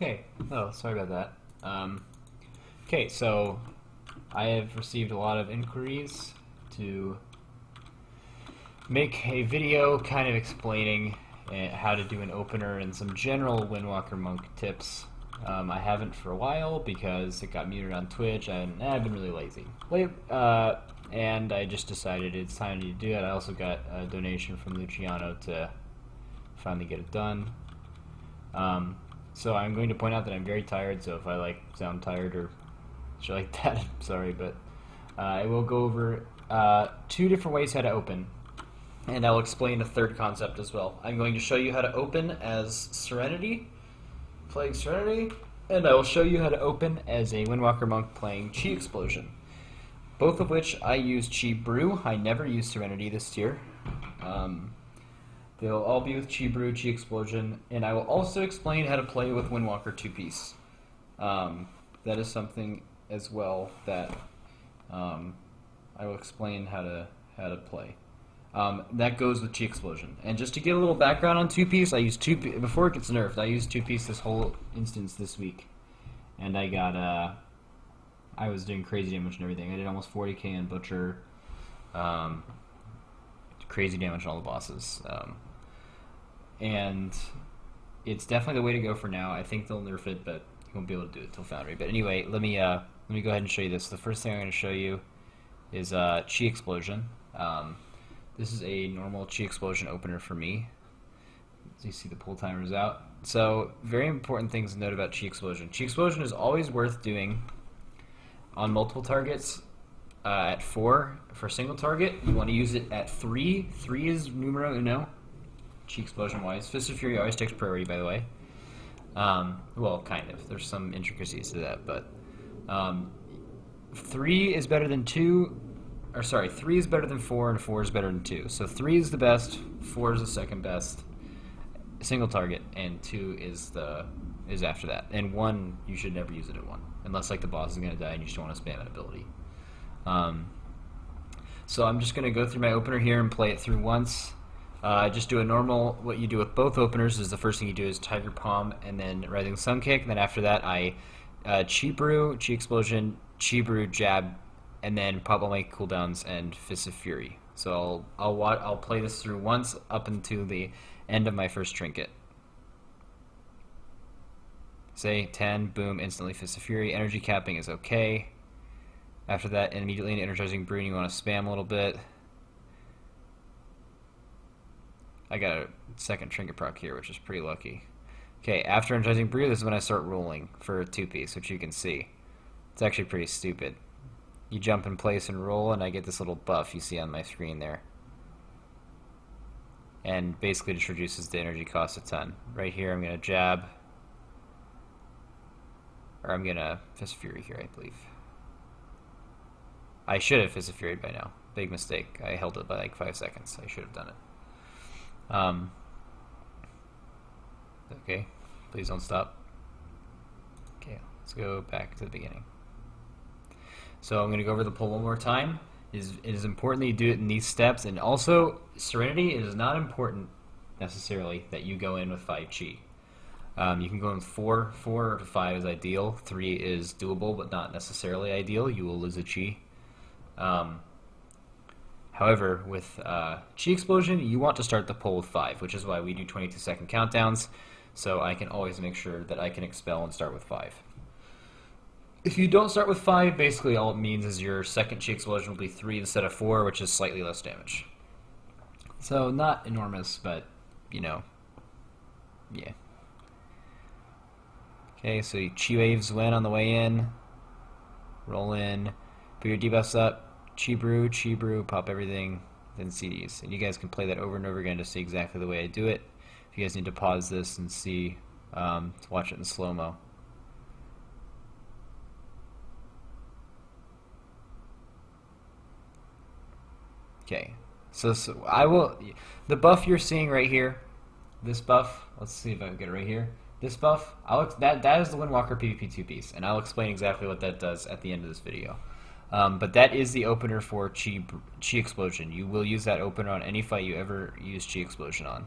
Okay. Oh, sorry about that. Um, okay, so I have received a lot of inquiries to make a video kind of explaining uh, how to do an opener and some general Windwalker Monk tips. Um, I haven't for a while because it got muted on Twitch and I've been really lazy. Uh, and I just decided it's time to do it. I also got a donation from Luciano to finally get it done. Um, so I'm going to point out that I'm very tired, so if I like sound tired or shit like that, I'm sorry, but uh, I will go over uh, two different ways how to open, and I'll explain a third concept as well. I'm going to show you how to open as Serenity, playing Serenity, and I will show you how to open as a Windwalker Monk playing Chi Explosion. Both of which I use Chi Brew. I never use Serenity this tier. Um, They'll all be with Chi Brew, Chi Explosion, and I will also explain how to play with Windwalker two piece. Um, that is something as well that um, I will explain how to how to play. Um, that goes with Chi Explosion. And just to get a little background on two piece, I used two before it gets nerfed. I used two piece this whole instance this week, and I got uh, I was doing crazy damage and everything. I did almost 40k in Butcher. Um, crazy damage on all the bosses. Um, and it's definitely the way to go for now. I think they'll nerf it, but you won't be able to do it till Foundry. But anyway, let me uh, let me go ahead and show you this. The first thing I'm going to show you is uh, Chi Explosion. Um, this is a normal Chi Explosion opener for me. As you see, the pull timer is out. So, very important things to note about Chi Explosion. Chi Explosion is always worth doing on multiple targets. Uh, at four for a single target, you want to use it at three. Three is numero uno Chi Explosion wise. Fist of Fury always takes priority, by the way. Um, well, kind of. There's some intricacies to that, but um, three is better than two. Or sorry, three is better than four, and four is better than two. So three is the best, four is the second best, single target, and two is the is after that. And one, you should never use it at one, unless like the boss is gonna die and you just want to spam an ability. Um, so I'm just gonna go through my opener here and play it through once. Uh, just do a normal, what you do with both openers is the first thing you do is Tiger Palm and then Rising Sun Kick. And then after that, I uh, Chi Brew, Chi Explosion, Chi Brew, Jab, and then pop all cooldowns and Fist of Fury. So I'll, I'll, I'll play this through once up until the end of my first trinket. Say 10, boom, instantly Fist of Fury. Energy capping is okay. After that, immediately into Energizing Brew, you want to spam a little bit. I got a second trinket proc here, which is pretty lucky. Okay, after energizing brew, this is when I start rolling for a two-piece, which you can see. It's actually pretty stupid. You jump in place and roll, and I get this little buff you see on my screen there. And basically just reduces the energy cost a ton. Right here, I'm going to jab. Or I'm going to Fist Fury here, I believe. I should have Fist Fury by now. Big mistake. I held it by like five seconds. I should have done it. Um, okay, please don't stop. Okay, let's go back to the beginning. So I'm going to go over the pull one more time. It is, it is important that you do it in these steps, and also Serenity it is not important necessarily that you go in with five chi. Um, you can go in with four. Four to five is ideal. Three is doable, but not necessarily ideal. You will lose a chi. Um, However, with uh, Chi Explosion, you want to start the pull with 5, which is why we do 22 second countdowns, so I can always make sure that I can expel and start with 5. If you don't start with 5, basically all it means is your second Chi Explosion will be 3 instead of 4, which is slightly less damage. So, not enormous, but, you know, yeah. Okay, so Chi Wave Xuen on the way in. Roll in. Put your debuffs up Chi Brew, Chi Brew, pop everything, then CDs. And you guys can play that over and over again to see exactly the way I do it. If you guys need to pause this and see, um, watch it in slow-mo. Okay, so, so I will, the buff you're seeing right here, this buff, let's see if I can get it right here. This buff, I'll, that, that is the Windwalker PvP 2 piece, and I'll explain exactly what that does at the end of this video. Um, but that is the opener for Chi, Chi Explosion. You will use that opener on any fight you ever use Chi Explosion on.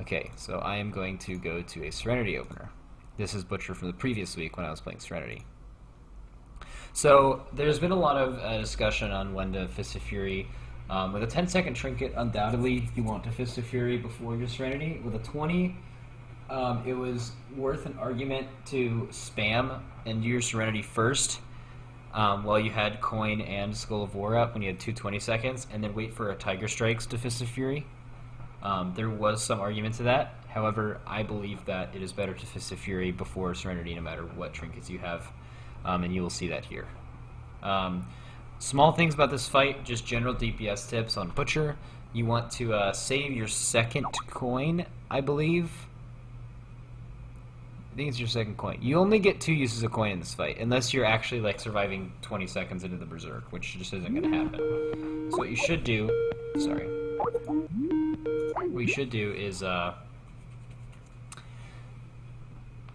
Okay, so I am going to go to a Serenity opener. This is Butcher from the previous week when I was playing Serenity. So there's been a lot of uh, discussion on when to Fist of Fury. Um, with a 10 second trinket, undoubtedly you want to Fist of Fury before your Serenity. With a 20, um, it was worth an argument to spam and do your Serenity first um, while you had Coin and Skull of War up when you had 220 seconds, and then wait for a Tiger Strikes to Fist of Fury. Um, there was some argument to that. However, I believe that it is better to Fist of Fury before Serenity, no matter what trinkets you have, um, and you will see that here. Um, small things about this fight, just general DPS tips on Butcher. You want to uh, save your second coin, I believe. I think it's your second coin. You only get two uses of coin in this fight, unless you're actually like surviving 20 seconds into the berserk, which just isn't going to happen. So what you should do, sorry, what you should do is uh,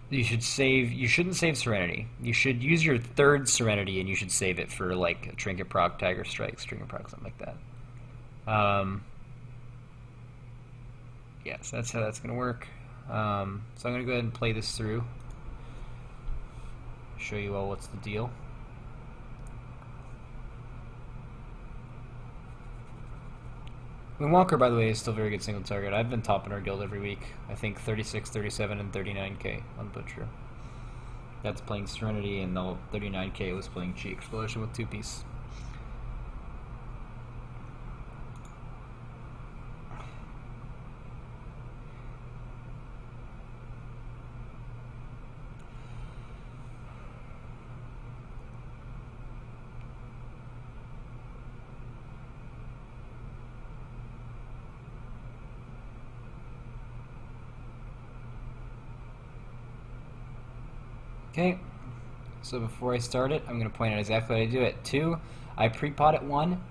you should save. You shouldn't save Serenity. You should use your third Serenity, and you should save it for like a Trinket Proc, Tiger Strike, Trinket Proc, something like that. Um, yes, that's how that's going to work. Um, so I'm going to go ahead and play this through. Show you all what's the deal. Windwalker, by the way, is still very good single target. I've been topping our guild every week. I think 36, 37, and 39k on Butcher. That's playing Serenity, and the 39k was playing Chi Explosion with two piece. Okay, so before I start it, I'm going to point out exactly what I do at 2. I pre-pot at 1.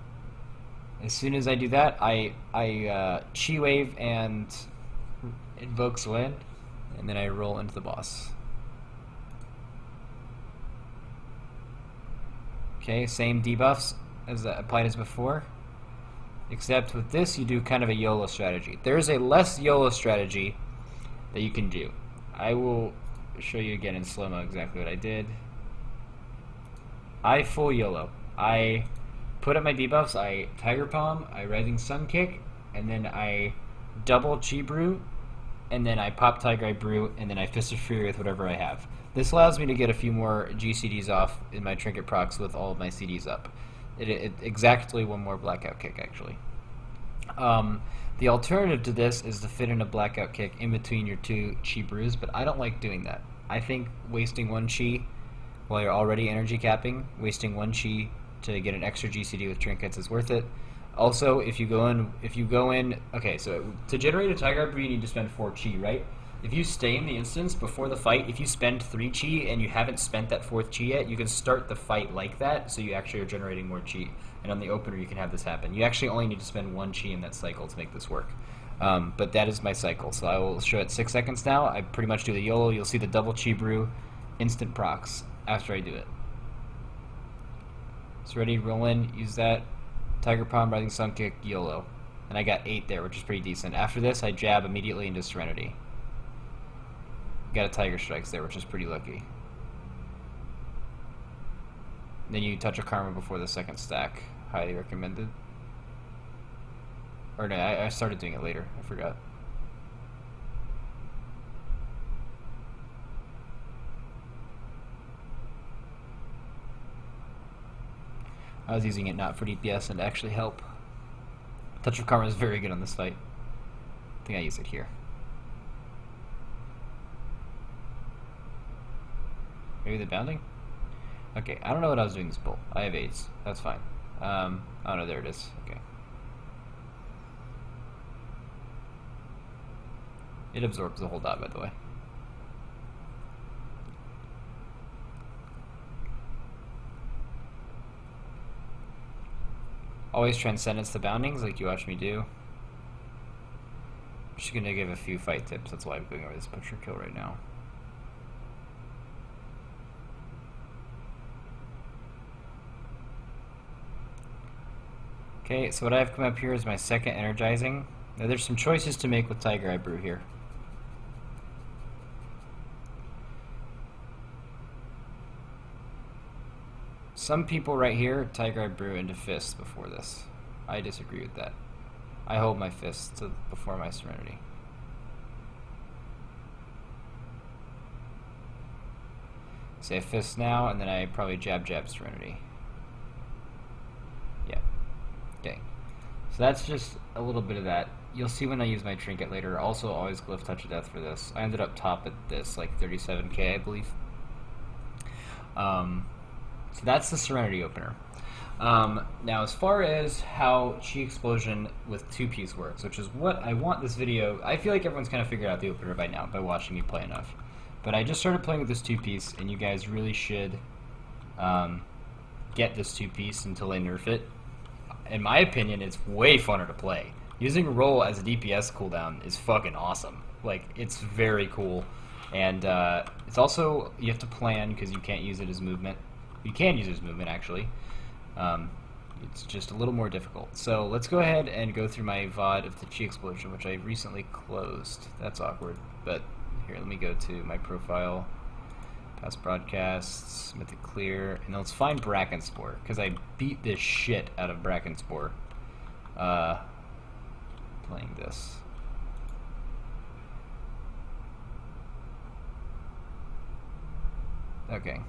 As soon as I do that, I, I uh, Chi Wave and Invoke Xuen, and then I roll into the boss. Okay, same debuffs as uh, applied as before, except with this you do kind of a YOLO strategy. There is a less YOLO strategy that you can do. I will show you again in slow-mo exactly what I did. I full YOLO. I put up my debuffs, I Tiger Palm, I Rising Sun Kick, and then I double Chi Brew, and then I pop Tiger Eye Brew, and then I Fist of Fury with whatever I have. This allows me to get a few more GCDs off in my Trinket procs with all of my CDs up. It, it exactly one more Blackout Kick, actually. Um, the alternative to this is to fit in a blackout kick in between your two chi brews, but I don't like doing that. I think wasting one chi while you're already energy capping, wasting one chi to get an extra GCD with trinkets is worth it. Also, if you go in, if you go in, okay, so to generate a Tiger Brew, you need to spend four chi, right? If you stay in the instance before the fight, if you spend three chi and you haven't spent that fourth chi yet, you can start the fight like that, so you actually are generating more chi. And on the opener, you can have this happen. You actually only need to spend one chi in that cycle to make this work. Um, but that is my cycle, so I will show it six seconds now. I pretty much do the YOLO. You'll see the double chi brew, instant procs after I do it. It's ready, roll in, use that. Tiger Palm, Rising Sun Kick, YOLO. And I got eight there, which is pretty decent. After this, I jab immediately into Serenity. Got a Tiger Strikes there, which is pretty lucky. Then you touch a Karma before the second stack. Highly recommended. Or no, I, I started doing it later. I forgot. I was using it not for DPS and to actually help. Touch of Karma is very good on this fight. I think I use it here. Maybe the bounding? Okay, I don't know what I was doing this pull. I have eights. That's fine. Um, oh no, there it is. Okay. It absorbs the whole dot, by the way. Always transcendence the boundings, like you watch me do. I'm just gonna give a few fight tips, that's why I'm going over this butcher kill right now. Okay, so what I have come up here is my second energizing. Now there's some choices to make with Tiger Eye Brew here. Some people right here, Tiger Eye Brew into fists before this. I disagree with that. I hold my fists to before my serenity. Say a fist now, and then I probably jab jab serenity. Okay. So that's just a little bit of that. You'll see when I use my trinket later. Also, always glyph touch of death for this. I ended up top at this, like 37k, I believe. Um, so that's the Serenity opener. Um, now, as far as how Chi Explosion with two piece works, which is what I want this video, I feel like everyone's kind of figured out the opener by now by watching me play enough. But I just started playing with this two piece, and you guys really should um, get this two piece until they nerf it. In my opinion, it's way funner to play. Using roll as a DPS cooldown is fucking awesome. Like, it's very cool. And uh, it's also, you have to plan because you can't use it as movement. You can use it as movement, actually. Um, it's just a little more difficult. So let's go ahead and go through my VOD of the Chi Explosion, which I recently closed. That's awkward, but here, let me go to my profile, past broadcasts, Mythic Clear, and let's find Brackenspore, because I beat this shit out of Brackenspore uh, playing this. Okay.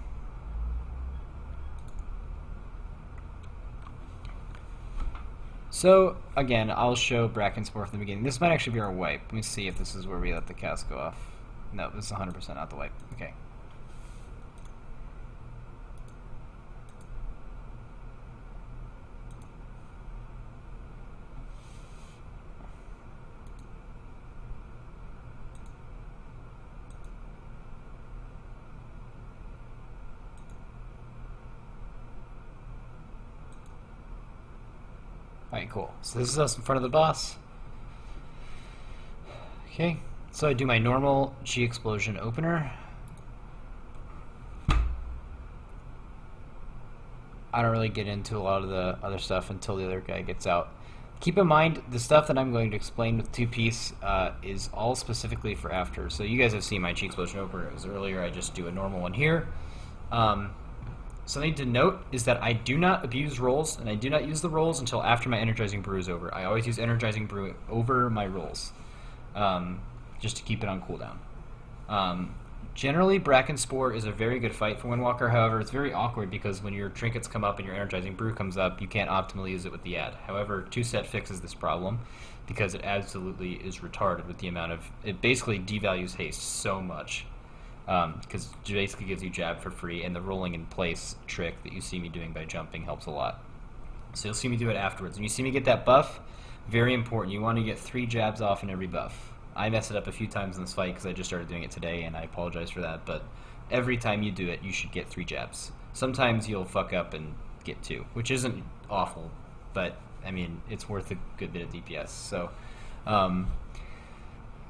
So, again, I'll show Brackenspore from the beginning. This might actually be our wipe. Let me see if this is where we let the cast go off. No, this is 100% not the wipe. Okay. Alright, cool. So this is us in front of the boss. Okay, so I do my normal Chi explosion opener. I don't really get into a lot of the other stuff until the other guy gets out. Keep in mind, the stuff that I'm going to explain with two-piece uh, is all specifically for after. So you guys have seen my Chi Explosion opener. It was earlier. I just do a normal one here. Um, Something to note is that I do not abuse rolls, and I do not use the rolls until after my Energizing Brew is over. I always use Energizing Brew over my rolls, um, just to keep it on cooldown. Um, generally, Brackenspore is a very good fight for Windwalker, however, it's very awkward because when your trinkets come up and your Energizing Brew comes up, you can't optimally use it with the ad. However, two-set fixes this problem because it absolutely is retarded with the amount of... It basically devalues haste so much because um, it basically gives you jab for free, and the rolling in place trick that you see me doing by jumping helps a lot. So you'll see me do it afterwards. And you see me get that buff, very important. You want to get three jabs off in every buff. I messed it up a few times in this fight because I just started doing it today, and I apologize for that, but every time you do it, you should get three jabs. Sometimes you'll fuck up and get two, which isn't awful, but, I mean, it's worth a good bit of DPS. So, um,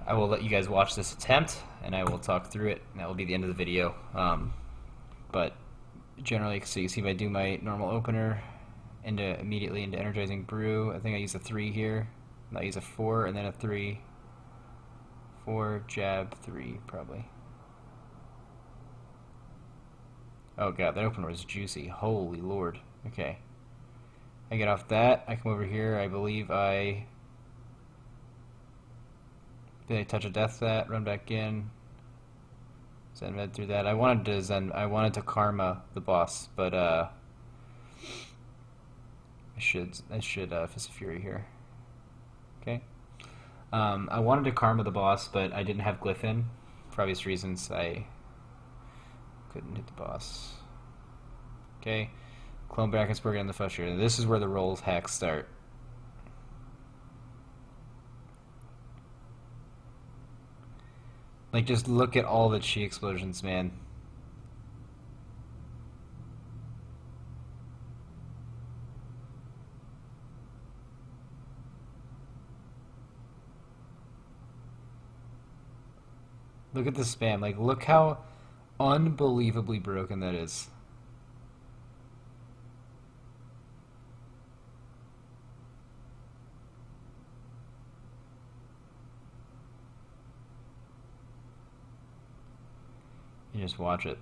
I will let you guys watch this attempt, and I will talk through it. And that will be the end of the video. Um, but generally, so you see if I do my normal opener into immediately into energizing brew. I think I use a three here. I use a four and then a three. Four jab three probably. Oh god, that opener was juicy. Holy lord. Okay. I get off that. I come over here. I believe I I touch a death that? Run back in. Zen med through that. I wanted to Zen. I wanted to karma the boss, but uh, I should I should uh, Fist of Fury here. Okay. Um, I wanted to karma the boss, but I didn't have glyph in for obvious reasons. I couldn't hit the boss. Okay. Clone Brackenspore and the Fusher. This is where the rolls hacks start. Like, just look at all the chi explosions, man. Look at the spam. Like, look how unbelievably broken that is. You just watch it.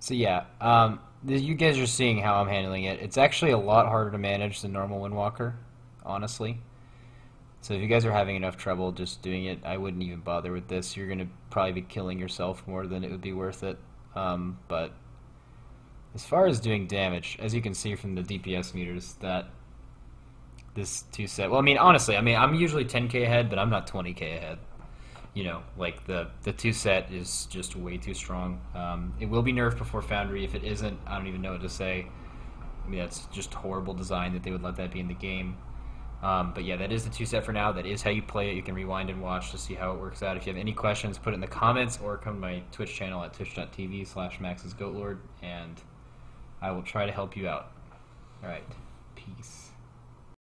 So yeah, um, you guys are seeing how I'm handling it. It's actually a lot harder to manage than normal Windwalker, honestly. So if you guys are having enough trouble just doing it, I wouldn't even bother with this. You're gonna probably be killing yourself more than it would be worth it. Um, but as far as doing damage, as you can see from the DPS meters, that this two set. Well, I mean, honestly, I mean, I'm usually 10k ahead, but I'm not 20k ahead. You know, like the the two set is just way too strong. Um, it will be nerfed before Foundry. If it isn't, I don't even know what to say. I mean, that's just horrible design that they would let that be in the game. Um, but yeah, that is the two set for now. That is how you play it. You can rewind and watch to see how it works out. If you have any questions, put it in the comments or come to my Twitch channel at twitch.tv slash maxisgoatlord and I will try to help you out. Alright, peace.